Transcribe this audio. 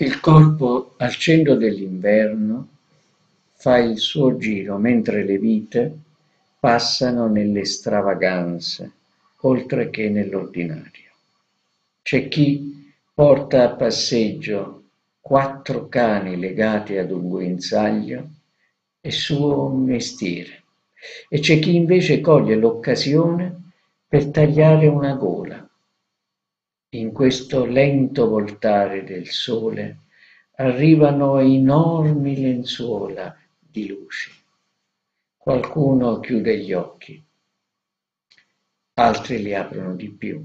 Il corpo al centro dell'inverno fa il suo giro mentre le vite passano nelle stravaganze oltre che nell'ordinario. C'è chi porta a passeggio quattro cani legati ad un guinzaglio è suo mestiere e c'è chi invece coglie l'occasione per tagliare una gola in questo lento voltare del sole arrivano enormi lenzuola di luci. Qualcuno chiude gli occhi, altri li aprono di più.